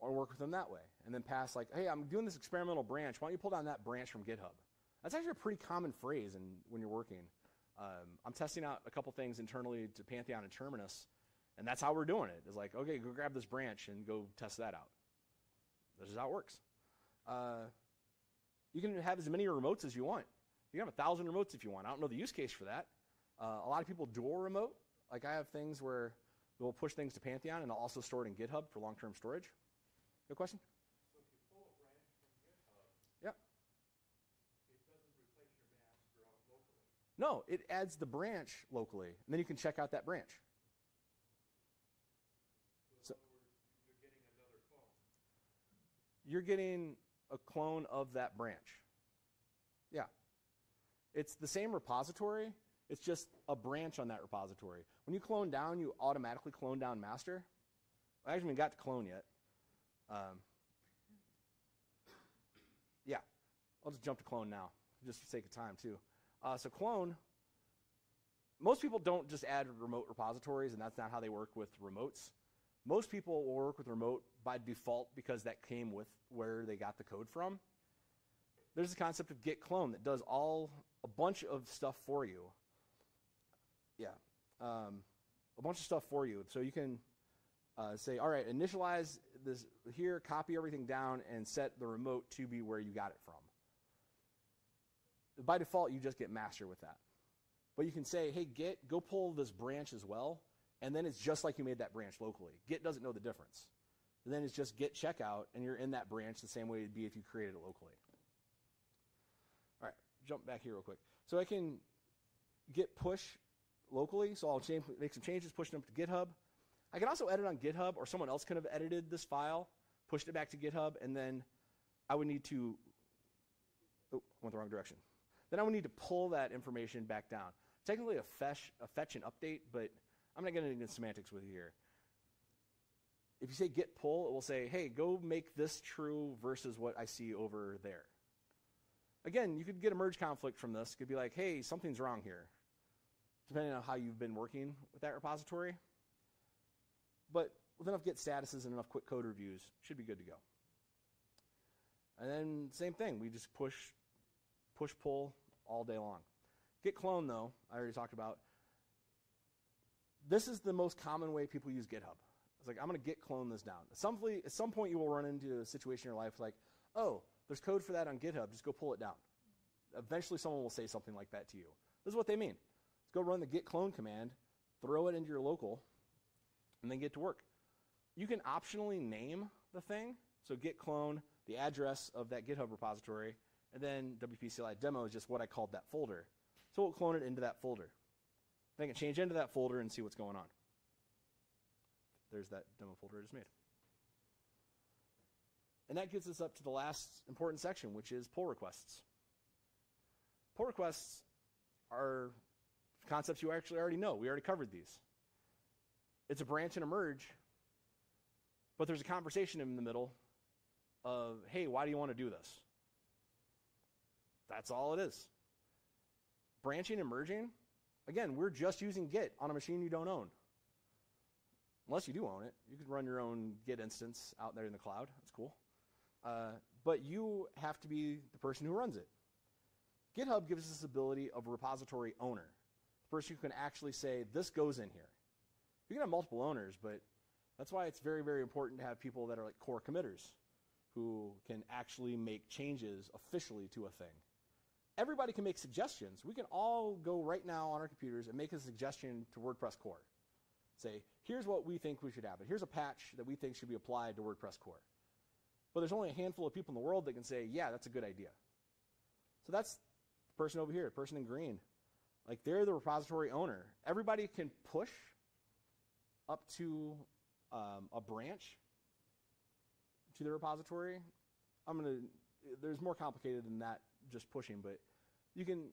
or work with them that way. And then pass like, hey, I'm doing this experimental branch. Why don't you pull down that branch from GitHub? That's actually a pretty common phrase in, when you're working. Um, I'm testing out a couple things internally to Pantheon and Terminus, and that's how we're doing it. It's like, okay, go grab this branch and go test that out. This is how it works. Uh, you can have as many remotes as you want. You can have a thousand remotes if you want. I don't know the use case for that. Uh, a lot of people dual remote. Like I have things where we'll push things to Pantheon and I'll also store it in GitHub for long-term storage. Good question? So if you pull a branch from GitHub, Yep. it doesn't replace your master locally. No, it adds the branch locally, and then you can check out that branch. So So- in other words, you're getting another clone. You're getting a clone of that branch. Yeah. It's the same repository. It's just a branch on that repository. When you clone down, you automatically clone down master. I haven't even got to clone yet. Um, yeah, I'll just jump to clone now, just for sake of time too. Uh, so clone, most people don't just add remote repositories, and that's not how they work with remotes. Most people will work with remote by default because that came with where they got the code from. There's the concept of git clone that does all a bunch of stuff for you. Yeah, um, a bunch of stuff for you. So you can uh, say, all right, initialize this here, copy everything down, and set the remote to be where you got it from. By default, you just get master with that. But you can say, hey, Git, go pull this branch as well, and then it's just like you made that branch locally. Git doesn't know the difference. Then it's just Git checkout, and you're in that branch the same way it'd be if you created it locally. All right, jump back here real quick. So I can git push locally, so I'll change, make some changes, push them up to GitHub. I can also edit on GitHub, or someone else could have edited this file, pushed it back to GitHub, and then I would need to, oh, went the wrong direction. Then I would need to pull that information back down. Technically a fetch, a fetch and update, but I'm not getting into semantics with you here. If you say git pull, it will say, hey, go make this true versus what I see over there. Again, you could get a merge conflict from this. It could be like, hey, something's wrong here, depending on how you've been working with that repository. But with enough git statuses and enough quick code reviews, should be good to go. And then same thing, we just push, push pull all day long. Git clone though, I already talked about. This is the most common way people use GitHub. It's like I'm going to git clone this down. At some, at some point, you will run into a situation in your life like, oh, there's code for that on GitHub. Just go pull it down. Eventually, someone will say something like that to you. This is what they mean. Let's go run the git clone command, throw it into your local, and then get to work. You can optionally name the thing. So git clone, the address of that GitHub repository, and then WP CLI demo is just what I called that folder. So we'll clone it into that folder. Then I can change into that folder and see what's going on. There's that demo folder I just made. And that gets us up to the last important section, which is pull requests. Pull requests are concepts you actually already know. We already covered these. It's a branch and a merge, but there's a conversation in the middle of, hey, why do you want to do this? That's all it is. Branching and merging, again, we're just using Git on a machine you don't own. Unless you do own it. You can run your own Git instance out there in the cloud. That's cool. Uh, but you have to be the person who runs it. GitHub gives us this ability of repository owner, the person who can actually say, this goes in here. You can have multiple owners, but that's why it's very, very important to have people that are like core committers who can actually make changes officially to a thing. Everybody can make suggestions. We can all go right now on our computers and make a suggestion to WordPress core. Say, here's what we think we should have. Here's a patch that we think should be applied to WordPress core. But there's only a handful of people in the world that can say, yeah, that's a good idea. So that's the person over here, the person in green. Like they're the repository owner. Everybody can push up to um, a branch to the repository. I'm going to, there's more complicated than that just pushing, but you can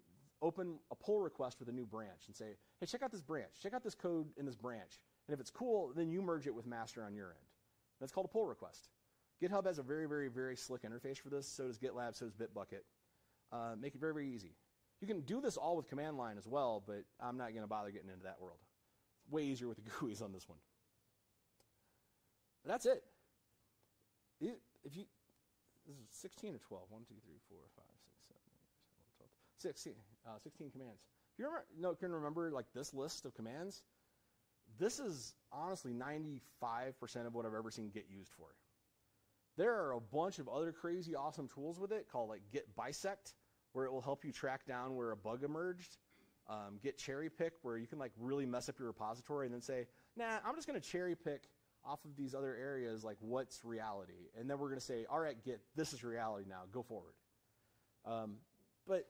open a pull request with a new branch and say, hey, check out this branch. Check out this code in this branch. And if it's cool, then you merge it with master on your end. That's called a pull request. GitHub has a very, very, very slick interface for this. So does GitLab, so does Bitbucket. Uh, make it very, very easy. You can do this all with command line as well, but I'm not going to bother getting into that world. It's way easier with the GUIs on this one. And that's it. If you, this is 16 or 12. 1, 2, 3, 4, 5, 6, 7, 8, 12. 16, uh, 16 commands. You remember, no, can remember like this list of commands, this is honestly 95% of what I've ever seen Git used for. There are a bunch of other crazy awesome tools with it called like Git Bisect, where it will help you track down where a bug emerged. Um, Git Cherry Pick, where you can like really mess up your repository and then say, nah, I'm just going to cherry pick off of these other areas like what's reality. And then we're going to say, all right, Git, this is reality now, go forward. Um, but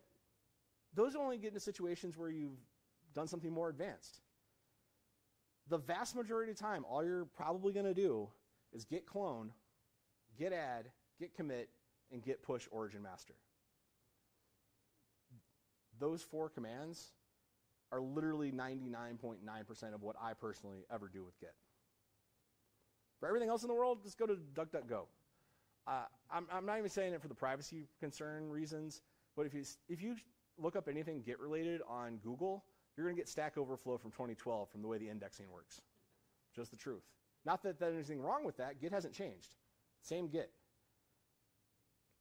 those only get into situations where you've done something more advanced. The vast majority of time, all you're probably going to do is git clone git add, git commit, and git push origin master. Those four commands are literally 99.9% of what I personally ever do with Git. For everything else in the world, just go to DuckDuckGo. Uh, I'm, I'm not even saying it for the privacy concern reasons, but if you, if you look up anything Git related on Google, you're going to get Stack Overflow from 2012 from the way the indexing works. Just the truth. Not that there's anything wrong with that. Git hasn't changed. Same Git.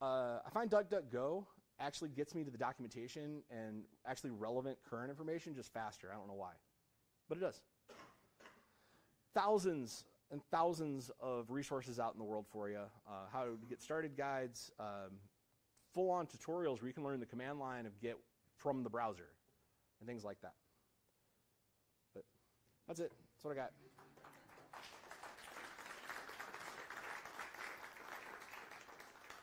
Uh, I find DuckDuckGo actually gets me to the documentation and actually relevant current information just faster. I don't know why, but it does. Thousands and thousands of resources out in the world for you. Uh, how to get started guides, um, full on tutorials where you can learn the command line of Git from the browser and things like that. But that's it. That's what I got.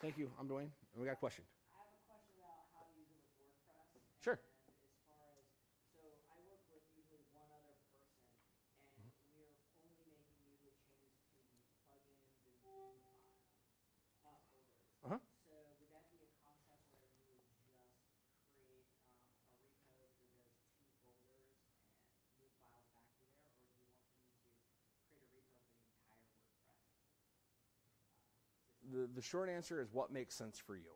Thank you. I'm Dwayne. And we got a question. I have a question about how to use it with WordPress. Sure. And as far as, so I work with usually one other person, and Mm-hmm. we're only making usually changes to the plugins and theme file, uh, folders. Uh-huh. So would that be a concept where you would just create um, a repo for those two folders and move files back through there, or do you want me to create a repo for the entire WordPress? The, the short answer is what makes sense for you.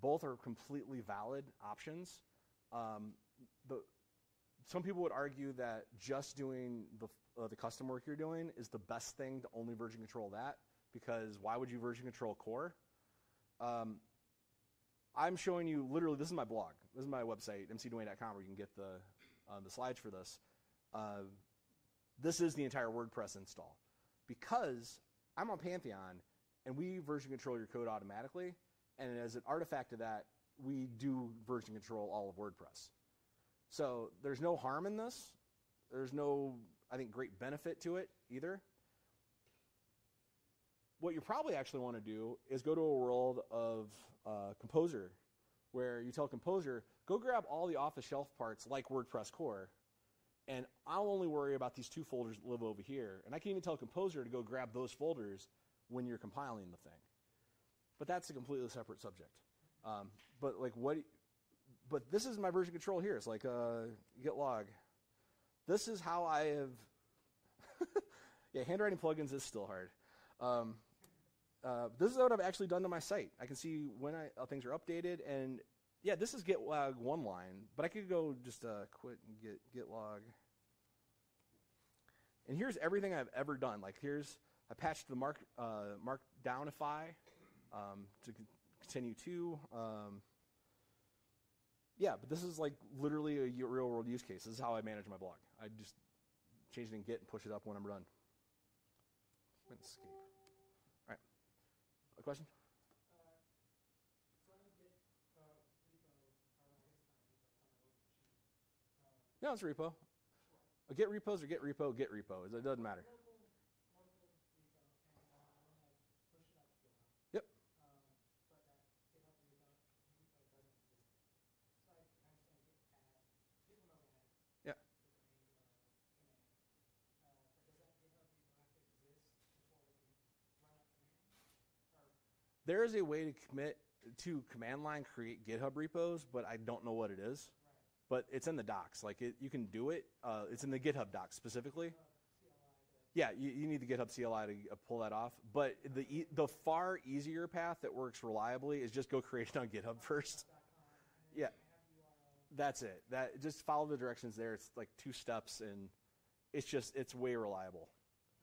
Both are completely valid options. Um, the, some people would argue that just doing the, uh, the custom work you're doing is the best thing to only version control that because why would you version control core? Um, I'm showing you literally, this is my blog. This is my website, mcdwayne.com, where you can get the, uh, the slides for this. Uh, this is the entire WordPress install. Because I'm on Pantheon, and we version control your code automatically. And as an artifact of that, we do version control all of WordPress. So there's no harm in this. There's no, I think, great benefit to it either. What you probably actually want to do is go to a world of uh, Composer, where you tell Composer, go grab all the off the shelf parts like WordPress core, and I'll only worry about these two folders that live over here. And I can even tell Composer to go grab those folders when you're compiling the thing. But that's a completely separate subject. Um, but like what? But this is my version control here. It's like uh, git log. This is how I have. yeah, handwriting plugins is still hard. Um, uh, this is what I've actually done to my site. I can see when I, uh, things are updated, and yeah, this is git log one line, but I could go just uh, quit and get git log. And here's everything I've ever done. Like here's I patched the mark uh, markdownify um, to continue to. Um, yeah, but this is like literally a real world use case. This is how I manage my blog. I just change it in Git and push it up when I'm done. Escape. All right. A question? No, it's repo. A Git repos or Git repo, Git repo. It doesn't matter. Yep. Yeah. There is a way to commit to command line create GitHub repos, but I don't know what it is. But it's in the docs. Like it, you can do it. Uh, it's in the GitHub docs specifically. Yeah, you, you need the GitHub CLI to uh, pull that off. But the e- the far easier path that works reliably is just go create it on GitHub first. Yeah, that's it. That just follow the directions there. It's like two steps, and it's just it's way reliable.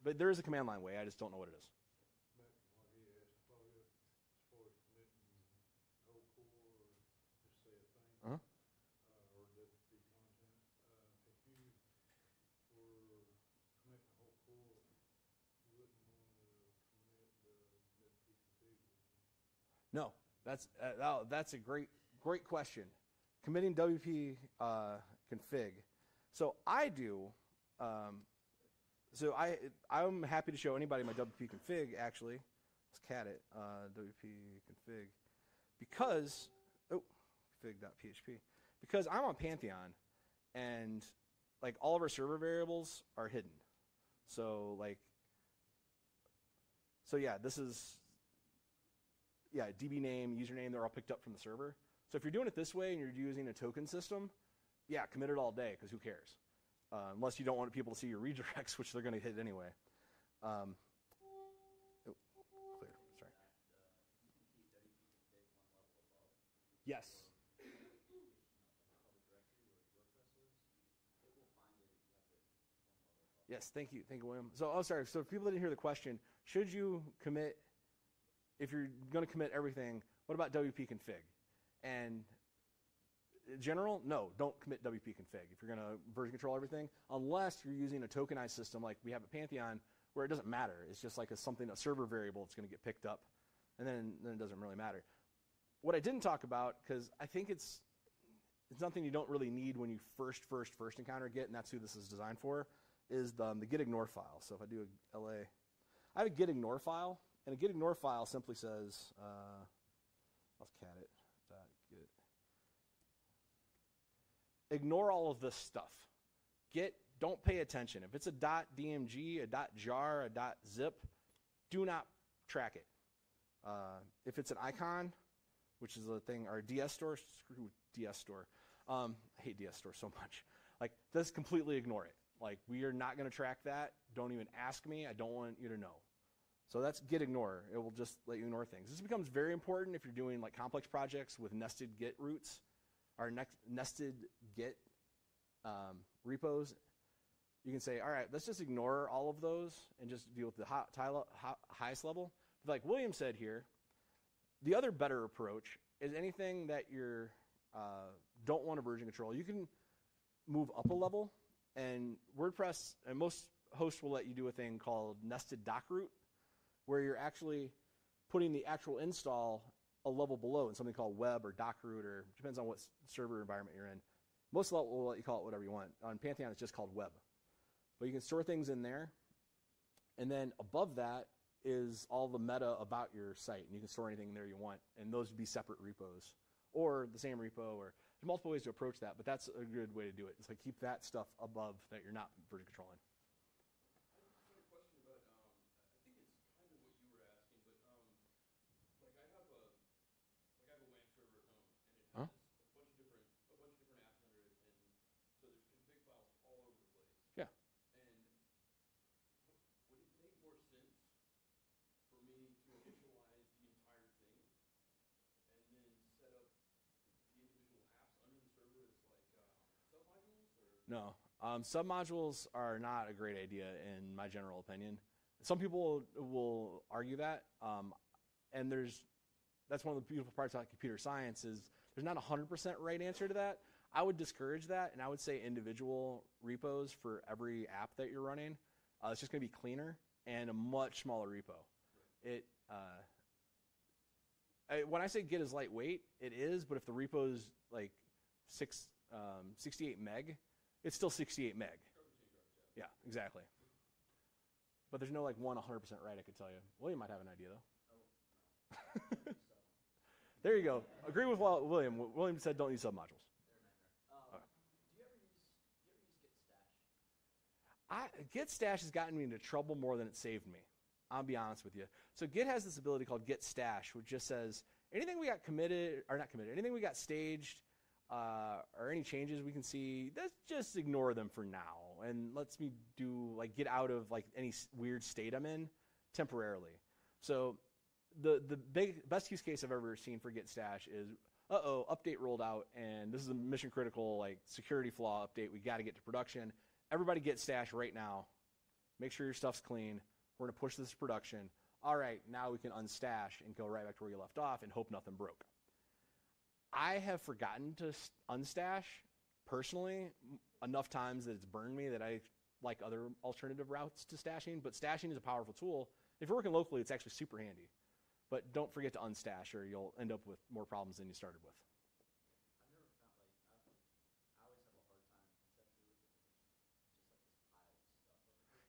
But there is a command line way. I just don't know what it is. Back to what he asked, probably as far as committing whole core or just say a thing. Uh-huh. uh, or WP content, uh, if you were committing the whole core, you wouldn't want to commit the WP config. would you? No, that's uh, that's a great great question. Committing WP uh, config. So I do. Um, so I I'm happy to show anybody my WP config. Actually, let's cat it. Uh, WP config because oh config.php because I'm on Pantheon and like all of our server variables are hidden. So like so yeah, this is yeah, DB name, username, they're all picked up from the server. So if you're doing it this way and you're using a token system, yeah, commit it all day because who cares? Uh, unless you don't want people to see your redirects, which they're going to hit anyway. Um, oh, clear. Sorry. Yes. Yes, thank you, thank you, William. So, oh, sorry. So, if people didn't hear the question, should you commit? If you're going to commit everything, what about WP config? And general, no, don't commit WP config if you're going to version control everything, unless you're using a tokenized system like we have at Pantheon, where it doesn't matter. It's just like a something, a server variable that's going to get picked up, and then, then it doesn't really matter. What I didn't talk about, because I think it's it's something you don't really need when you first, first, first encounter Git, and that's who this is designed for, is the, um, the git ignore file. So if I do a LA, I have a git ignore file, and a git ignore file simply says, uh, let's cat it, dot git. Ignore all of this stuff. Git, don't pay attention. If it's a dot DMG, a dot jar, a dot zip, do not track it. Uh, if it's an icon, which is a thing, or DS store, screw DS store. Um, I hate DS store so much. Like, just completely ignore it. Like, we are not going to track that. Don't even ask me. I don't want you to know. So that's git ignore. It will just let you ignore things. This becomes very important if you're doing like complex projects with nested git roots or next, nested git um, repos. You can say, all right, let's just ignore all of those and just deal with the high, high, highest level. But Like William said here, the other better approach is anything that you uh, don't want to version control. You can move up a level, and WordPress and most hosts will let you do a thing called nested doc root, where you're actually putting the actual install a level below in something called web or doc root, or depends on what server environment you're in. Most of will let you call it whatever you want. On Pantheon, it's just called web. But you can store things in there, and then above that, is all the meta about your site, and you can store anything there you want, and those would be separate repos or the same repo. Or there's multiple ways to approach that, but that's a good way to do it. It's like keep that stuff above that you're not version controlling. Huh? Yeah. And would it make more sense for me to initialize the entire thing and then set up the individual apps under the server as like um, submodules or? No. Um, submodules are not a great idea in my general opinion. Some people will argue that, um, and there's that's one of the beautiful parts about computer science is there's not a hundred percent right answer to that. I would discourage that, and I would say individual repos for every app that you're running. Uh, it's just going to be cleaner and a much smaller repo. It uh, I, when I say Git is lightweight, it is, but if the repo is like six, um, 68 meg, it's still 68 meg. Yeah, exactly. But there's no like one 100% right, I could tell you. William might have an idea though. there you go. Agree with William. William said don't use submodules. I, Git Stash has gotten me into trouble more than it saved me. I'll be honest with you. So Git has this ability called Git Stash, which just says anything we got committed or not committed, anything we got staged, uh, or any changes we can see, let's just ignore them for now, and let's me do like get out of like any weird state I'm in temporarily. So the the big best use case I've ever seen for Git Stash is uh oh update rolled out and this is a mission critical like security flaw update we got to get to production everybody get stash right now. Make sure your stuff's clean. We're to push this to production. All right, now we can unstash and go right back to where you left off and hope nothing broke. I have forgotten to unstash personally enough times that it's burned me that I like other alternative routes to stashing, but stashing is a powerful tool. If you're working locally, it's actually super handy. But don't forget to unstash or you'll end up with more problems than you started with.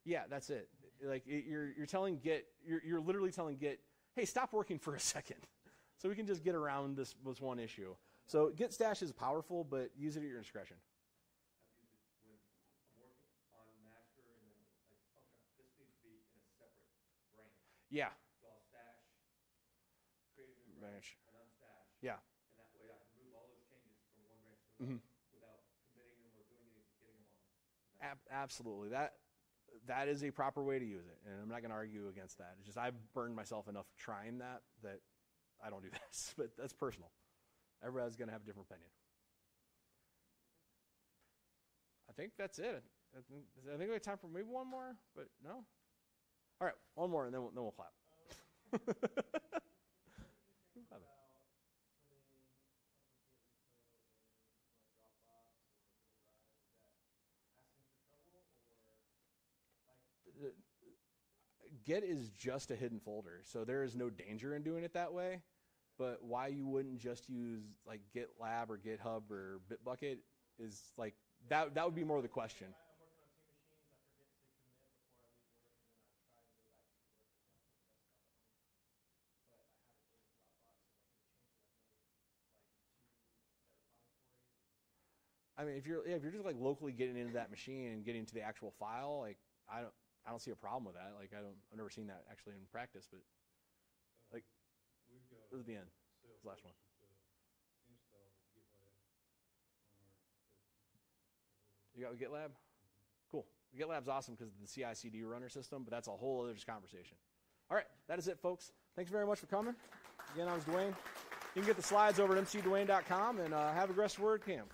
Yeah, that's it. Like it, you're you're telling Git, you're you're literally telling Git, hey, stop working for a second, so we can just get around this this one issue. So Git stash is powerful, but use it at your discretion. Yeah. So I'll stash, create a new branch, and unstash. Yeah. And that way I can move all those changes from one branch to Mhm. without committing Ab- absolutely. That that is a proper way to use it, and I'm not going to argue against that. It's just I've burned myself enough trying that that I don't do this, but that's personal. Everybody's going to have a different opinion. I think that's it. I think, I think we have time for maybe one more, but no. All right, one more, and then we'll, then we'll clap. Git is just a hidden folder, so there is no danger in doing it that way. But why you wouldn't just use like GitLab or GitHub or Bitbucket is like that. That would be more of the question. I'm working on two machines. I forget to commit before I leave work, and then I try to go back to work and run from the desktop at home. But I have it in Dropbox, so like any changes I've made, like to that repository. I mean, if you're yeah, if you're just like locally getting into that machine and getting to the actual file, like I don't I don't see a problem with that. Like I don't I've never seen that actually in practice, but like We've got. this is the end. This last one. to Install GitLab on our. You got GitLab? Cool. GitLab's awesome because of the CI/CD runner system, but that's a whole other conversation. All right, that is it, folks. Thanks very much for coming. Again, I was Dwayne. You can get the slides over at mcdwayne.com and uh, have a rest of WordCamp.